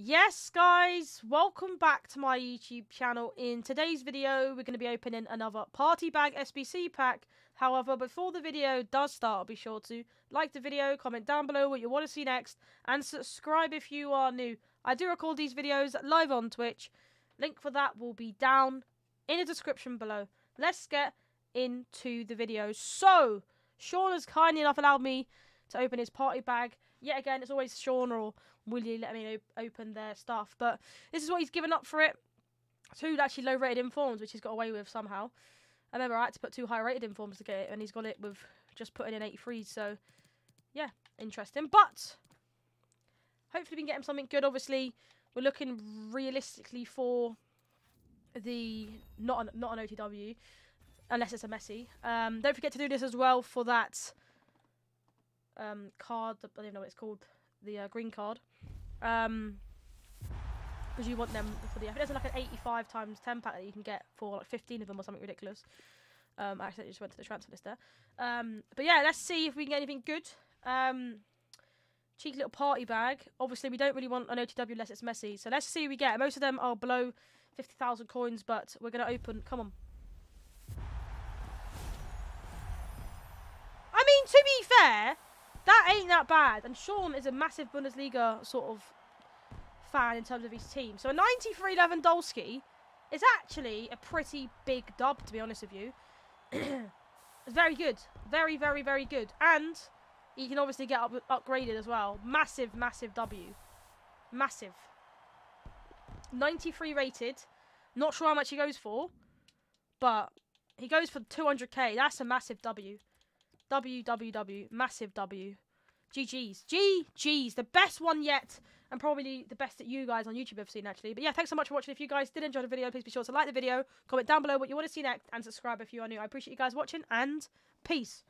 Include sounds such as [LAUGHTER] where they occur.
Yes, guys, welcome back to my YouTube channel. In today's video, we're going to be opening another Party Bag SBC pack. However, before the video does start, be sure to like the video, comment down below what you want to see next, and subscribe if you are new. I do record these videos live on Twitch. Link for that will be down in the description below. Let's get into the video. So, Sean has kindly enough allowed me to open his party bag. Yet again, it's always Sean or Willie let me op- open their stuff. But this is what he's given up for it. Two actually low rated informs, which he's got away with somehow. I remember I had to put two high rated informs to get it, and he's got it with just putting in 83. So, yeah, interesting. But hopefully, we can get him something good. Obviously, we're looking realistically for the not an, not an OTW, unless it's a Messi. Um, don't forget to do this as well for that um, card. I don't even know what it's called. The uh, green card. Um, because you want them for the. I think there's like an 85 times 10 pack that you can get for like 15 of them or something ridiculous. Um, I accidentally just went to the transfer list there. Um, but yeah, let's see if we can get anything good. Um, cheeky little party bag. Obviously, we don't really want an OTW unless it's Messi. So let's see what we get. Most of them are below 50,000 coins, but we're going to open. Come on. I mean, to be fair, that ain't that bad. And Sean is a massive Bundesliga sort of fan in terms of his team. So a 93 Lewandowski is actually a pretty big dub, to be honest with you. [CLEARS THROAT] it's very good. Very, very, very good. And he can obviously get up, upgraded as well. Massive, massive W. Massive. 93 rated. Not sure how much he goes for. But he goes for 200k. That's a massive W. WWW. Massive W. GG's. GG's. The best one yet. And probably the best that you guys on YouTube have seen, actually. But yeah, thanks so much for watching. If you guys did enjoy the video, please be sure to like the video, comment down below what you want to see next, and subscribe if you are new. I appreciate you guys watching, and peace.